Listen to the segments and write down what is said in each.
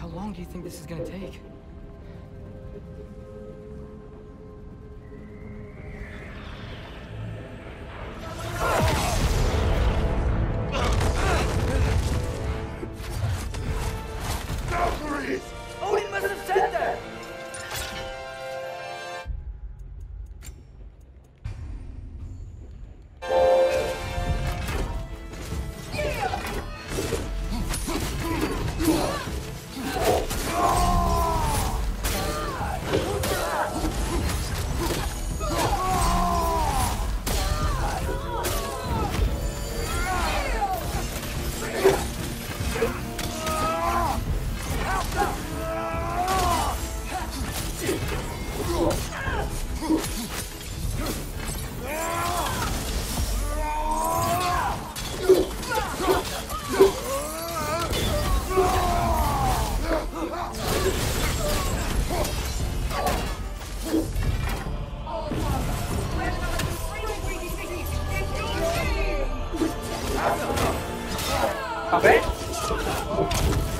How long do you think this is gonna take? Vabbè. You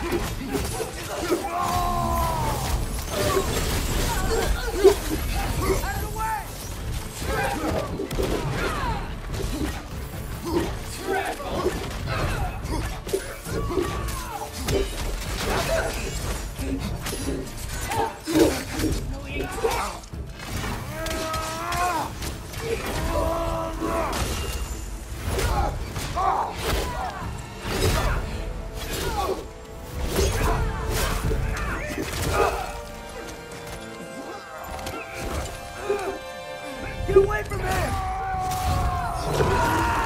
voglio adesso. Get away from him!